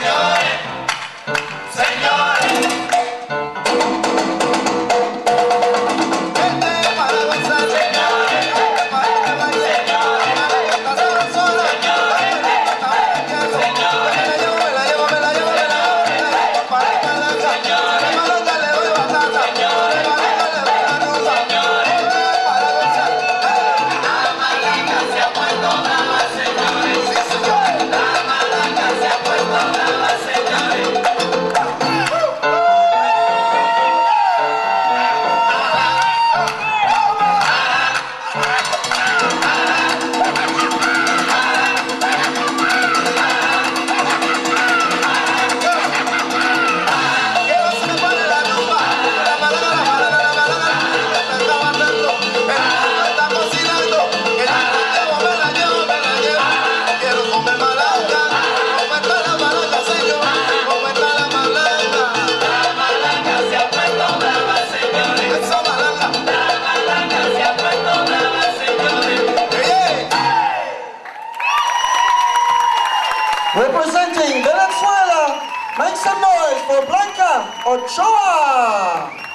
know. representing Venezuela, make some noise for Blanca Ochoa!